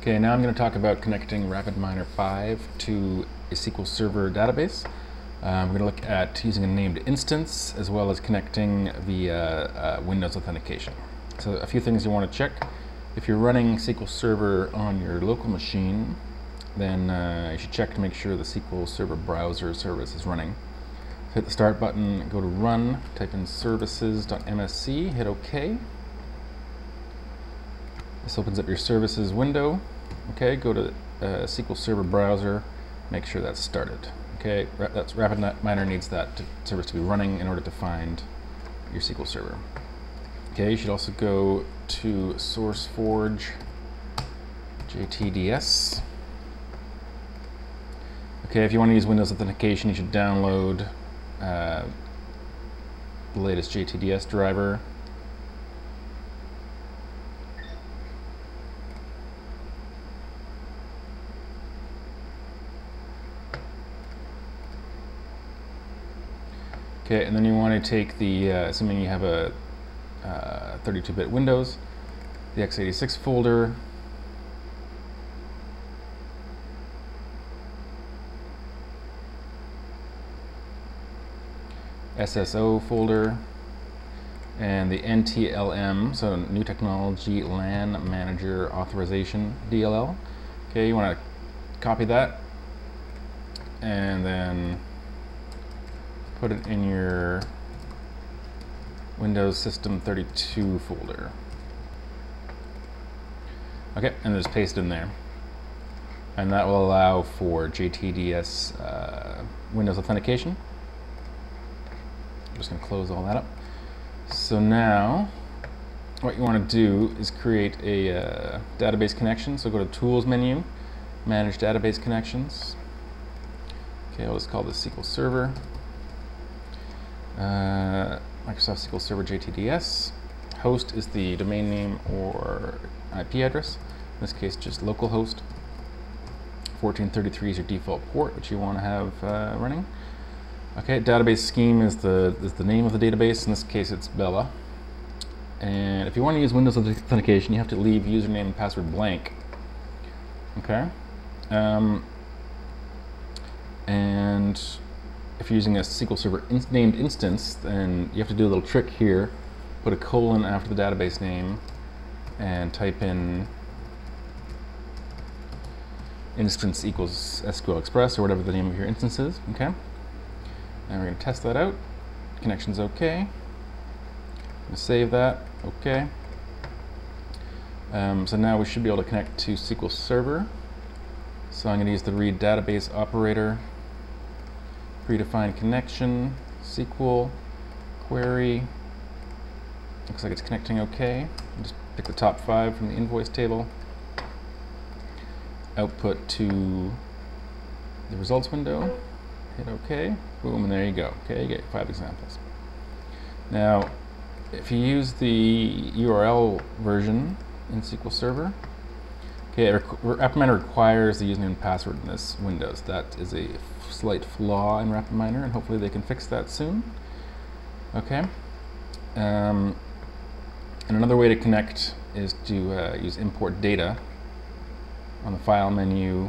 Okay, now I'm going to talk about connecting RapidMiner 5 to a SQL Server database. Um, we're going to look at using a named instance as well as connecting via uh, Windows authentication. So a few things you want to check. If you're running SQL Server on your local machine, then uh, you should check to make sure the SQL Server browser service is running. So hit the start button, go to run, type in services.msc, hit OK. This opens up your services window. Okay, go to uh, SQL Server browser, make sure that's started. Okay, that's RapidMiner needs that to, service to be running in order to find your SQL Server. Okay, you should also go to SourceForge JTDS. Okay, if you want to use Windows authentication, you should download uh, the latest JTDS driver. Okay, and then you want to take the, uh, assuming you have a 32-bit uh, Windows, the x86 folder, SSO folder, and the NTLM, so New Technology LAN Manager Authorization, DLL. Okay, you want to copy that, and then put it in your Windows System 32 folder. Okay, and just paste it in there. And that will allow for JTDS uh, Windows authentication. I'm just going to close all that up. So now, what you want to do is create a uh, database connection. So go to Tools menu, Manage Database Connections. Okay, I'll just call this SQL Server. Uh, Microsoft SQL Server JTDS. Host is the domain name or IP address. In this case, just localhost. 1433 is your default port, which you want to have uh, running. Okay, database scheme is the, is the name of the database. In this case, it's Bella. And if you want to use Windows authentication, you have to leave username and password blank. Okay. Um, and if you're using a SQL Server in named instance, then you have to do a little trick here. Put a colon after the database name and type in instance equals SQL Express or whatever the name of your instance is. Okay. And we're going to test that out. Connection's okay. save that. Okay. Um, so now we should be able to connect to SQL Server. So I'm going to use the read database operator predefined connection, SQL, query. Looks like it's connecting okay. Just pick the top five from the invoice table. Output to the results window. Hit OK. Boom, and there you go. Okay, you get five examples. Now, if you use the URL version in SQL Server, okay, RapidMiner requires the username and password in this Windows. That is a slight flaw in RapidMiner, and hopefully they can fix that soon. Okay. Um, and another way to connect is to uh, use import data on the file menu,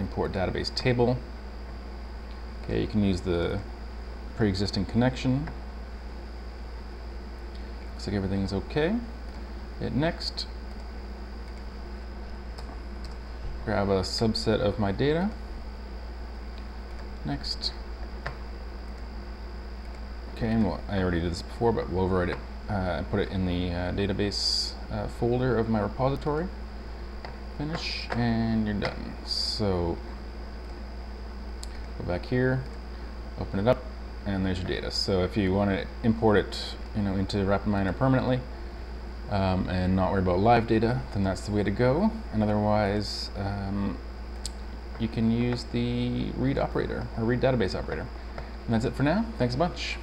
import database table. Okay, you can use the pre-existing connection. Looks like everything's okay. Hit next. Grab a subset of my data. Next. Okay, and well, I already did this before, but we'll overwrite it uh, and put it in the uh, database uh, folder of my repository. Finish, and you're done. So, go back here, open it up, and there's your data. So if you want to import it, you know, into RapidMiner permanently, um, and not worry about live data, then that's the way to go. And otherwise, um, you can use the read operator or read database operator. And that's it for now. Thanks a bunch.